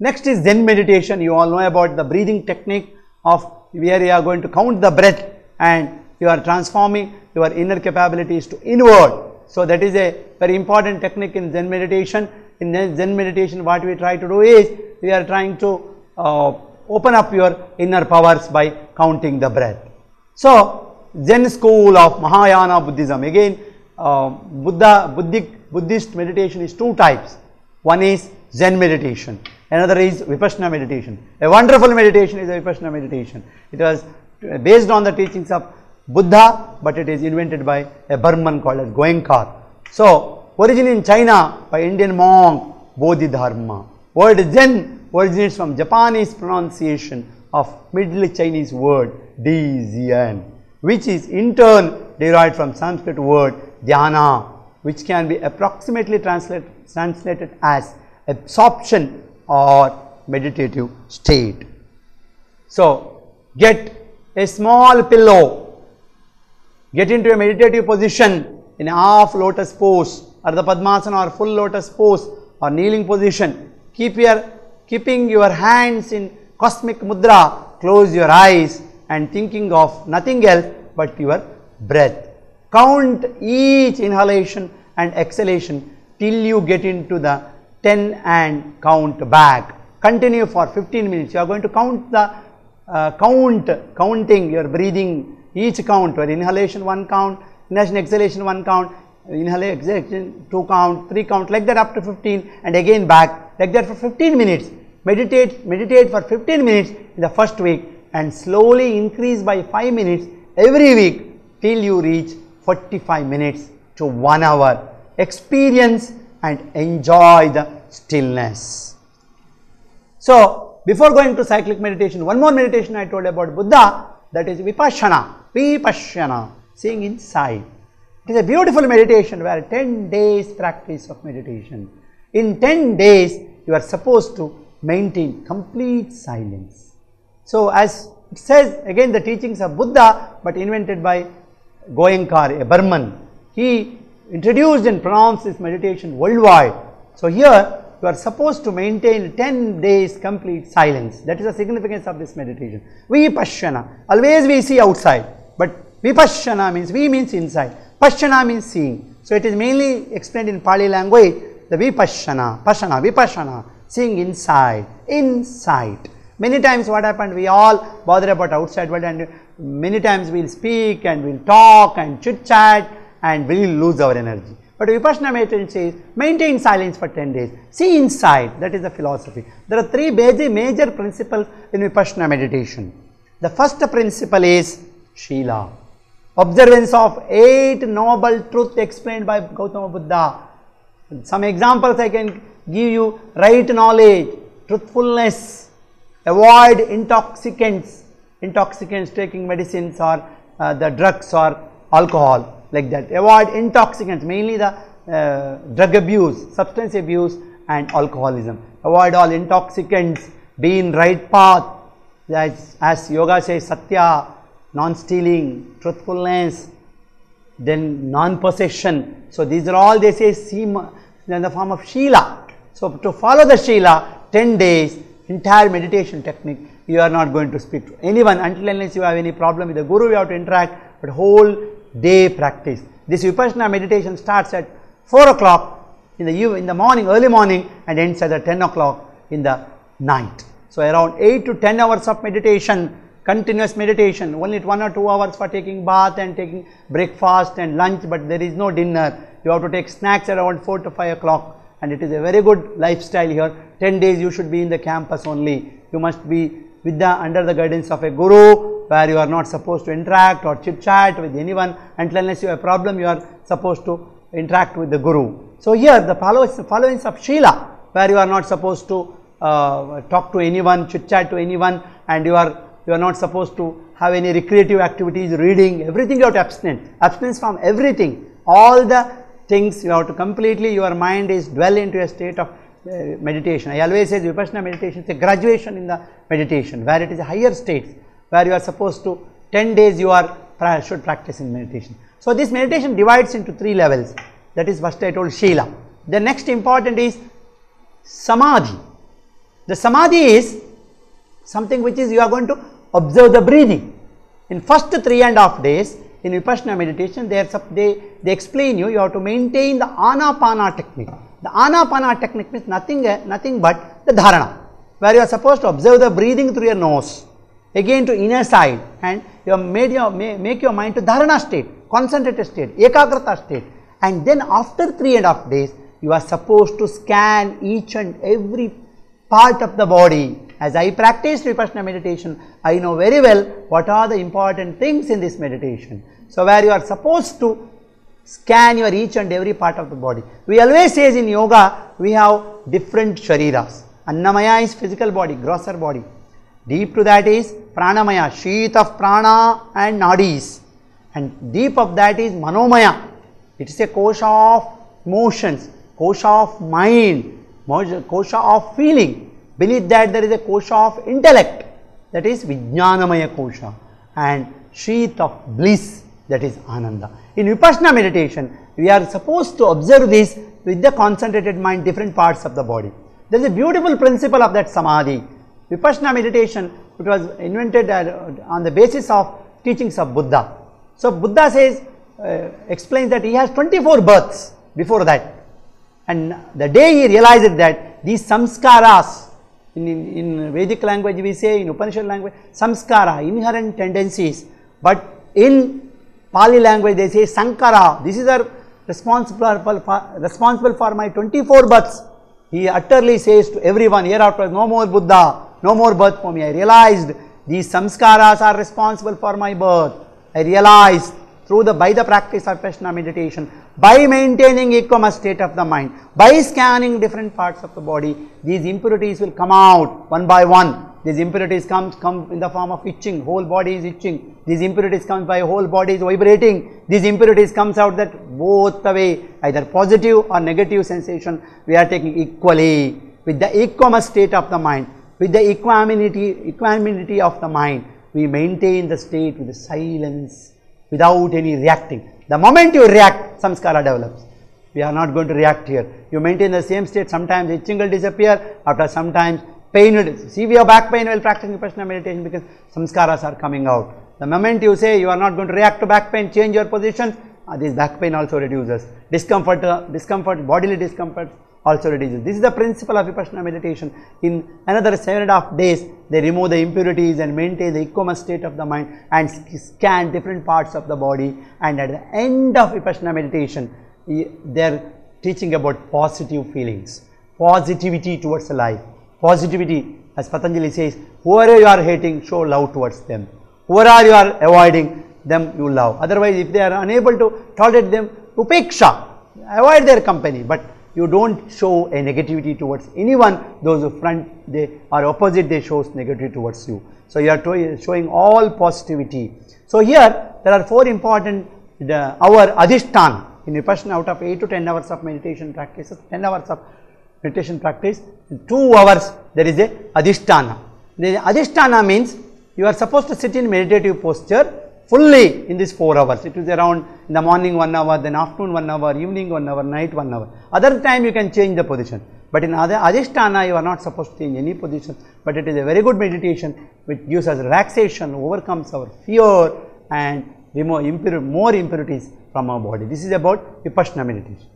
Next is Zen meditation. You all know about the breathing technique of where you are going to count the breath and you are transforming your inner capabilities to inward. So, that is a very important technique in Zen meditation. In Zen meditation what we try to do is we are trying to uh, open up your inner powers by counting the breath. So, Zen school of Mahayana Buddhism again uh, Buddha Buddhic Buddhist meditation is two types. One is Zen meditation, another is Vipassana meditation. A wonderful meditation is a Vipassana meditation. It was based on the teachings of Buddha, but it is invented by a Burman called as Goenka. So, origin in China by Indian monk Bodhidharma. Word Zen originates from Japanese pronunciation of Middle Chinese word Zen, which is in turn derived from Sanskrit word dhyana, which can be approximately translate, translated as absorption or meditative state. So, get a small pillow, get into a meditative position in half lotus pose or the Padmasana or full lotus pose or kneeling position. Keep your keeping your hands in cosmic mudra, close your eyes and thinking of nothing else but your breath. Count each inhalation and exhalation till you get into the 10 and count back. Continue for 15 minutes. You are going to count the uh, count, counting your breathing, each count, your inhalation one count, inhalation, exhalation one count, inhalation, exhalation two count, three count, like that up to 15 and again back, like that for 15 minutes. Meditate, meditate for 15 minutes in the first week and slowly increase by 5 minutes every week till you reach 45 minutes to 1 hour. Experience and enjoy the stillness. So, before going to cyclic meditation, one more meditation I told about Buddha that is Vipassana, Vipassana, seeing inside. It is a beautiful meditation where 10 days practice of meditation. In 10 days, you are supposed to maintain complete silence. So, as it says again the teachings of Buddha, but invented by Goenka, a Burman. He introduced and pronounced this meditation worldwide. So, here you are supposed to maintain 10 days complete silence. That is the significance of this meditation. Vipassana. Always we see outside, but Vipassana means V means inside. Passana means seeing. So, it is mainly explained in Pali language, the Vipassana, Passana, Vipassana, seeing inside, inside. Many times what happened, we all bother about outside world and many times we will speak and we will talk and chit chat and we will lose our energy. But Vipassana meditation says maintain silence for 10 days, see inside that is the philosophy. There are three major, major principles in Vipassana meditation. The first principle is Shila, observance of 8 noble truths explained by Gautama Buddha. Some examples I can give you right knowledge, truthfulness, avoid intoxicants, intoxicants taking medicines or uh, the drugs or alcohol like that. Avoid intoxicants mainly the uh, drug abuse, substance abuse and alcoholism. Avoid all intoxicants, be in right path as, as yoga says satya, non-stealing, truthfulness, then non-possession. So, these are all they say seem in the form of Shila. So, to follow the Shila 10 days entire meditation technique you are not going to speak to anyone until unless you have any problem with the guru you have to interact but whole day practice. This Vipassana meditation starts at 4 o'clock in the in the morning early morning and ends at 10 o'clock in the night. So, around 8 to 10 hours of meditation continuous meditation only 1 or 2 hours for taking bath and taking breakfast and lunch but there is no dinner you have to take snacks around 4 to 5 o'clock and it is a very good lifestyle here 10 days you should be in the campus only you must be with the under the guidance of a guru where you are not supposed to interact or chit chat with anyone until unless you have a problem you are supposed to interact with the guru. So, here the followings of Shila where you are not supposed to uh, talk to anyone, chit chat to anyone and you are you are not supposed to have any recreative activities, reading, everything you have to abstain, abstinence from everything, all the things you have to completely your mind is dwell into a state of uh, meditation. I always say Vipassana meditation is a graduation in the meditation where it is a higher state where you are supposed to 10 days you are should practice in meditation. So, this meditation divides into three levels that is first I told Shila. The next important is Samadhi. The samadhi is something which is you are going to observe the breathing. In first three and a half days in Vipassana meditation they, are, they, they explain you you have to maintain the anapana technique. The anapana technique means nothing, nothing but the dharana where you are supposed to observe the breathing through your nose again to inner side and you have made your, make your mind to dharana state, concentrated state, ekagrata state and then after three and a half days you are supposed to scan each and every part of the body. As I practice Vipassana meditation, I know very well what are the important things in this meditation. So, where you are supposed to scan your each and every part of the body. We always say in yoga, we have different shariras. Annamaya is physical body, grosser body. Deep to that is pranamaya, sheath of prana and nadis. And deep of that is manomaya. It is a kosha of motions, kosha of mind, kosha of feeling. Beneath that there is a kosha of intellect that is Vijnanamaya kosha and sheath of bliss that is Ananda. In Vipassana meditation we are supposed to observe this with the concentrated mind different parts of the body. There is a beautiful principle of that samadhi. Vipassana meditation it was invented on the basis of teachings of Buddha. So Buddha says uh, explains that he has 24 births before that. And the day he realized that these samskaras in, in, in Vedic language we say in Upanishad language samskara inherent tendencies. But in Pali language they say sankara. This is a responsible for, responsible for my 24 births. He utterly says to everyone hereafter no more Buddha no more birth for me I realized these samskaras are responsible for my birth I realized through the by the practice of Vipassana meditation, by maintaining equanimous state of the mind, by scanning different parts of the body, these impurities will come out one by one. These impurities come, come in the form of itching, whole body is itching. These impurities come by whole body is vibrating. These impurities comes out that both the way, either positive or negative sensation, we are taking equally with the equanimous state of the mind, with the equanimity, equanimity of the mind, we maintain the state with the silence without any reacting. The moment you react, samskara develops. We are not going to react here. You maintain the same state, sometimes itching will disappear, after sometimes pain will have back pain while practicing Vipassana meditation because samskaras are coming out. The moment you say you are not going to react to back pain, change your position, uh, this back pain also reduces. Discomfort, uh, discomfort, bodily discomfort also reduces. This is the principle of Vipassana meditation. In another seven and a half days, they remove the impurities and maintain the equanimous state of the mind and scan different parts of the body. And at the end of Vipassana meditation, they are teaching about positive feelings, positivity towards life. Positivity, as Patanjali says, whoever you are hating, show love towards them. Whoever you are avoiding, them you love. Otherwise, if they are unable to tolerate them, upeksha, avoid their company. But you don't show a negativity towards anyone, those who front they are opposite they shows negativity towards you. So, you are showing all positivity. So, here there are four important the, our adhisthana in a Vipassana out of 8 to 10 hours of meditation practices, 10 hours of meditation practice, 2 hours there is a adhisthana. The adhisthana means you are supposed to sit in meditative posture fully in this 4 hours. It is around in the morning 1 hour, then afternoon 1 hour, evening 1 hour, night 1 hour. Other time you can change the position. But in other adhisthana you are not supposed to change any position, but it is a very good meditation which gives us relaxation, overcomes our fear and remove more impurities from our body. This is about Vipassana meditation.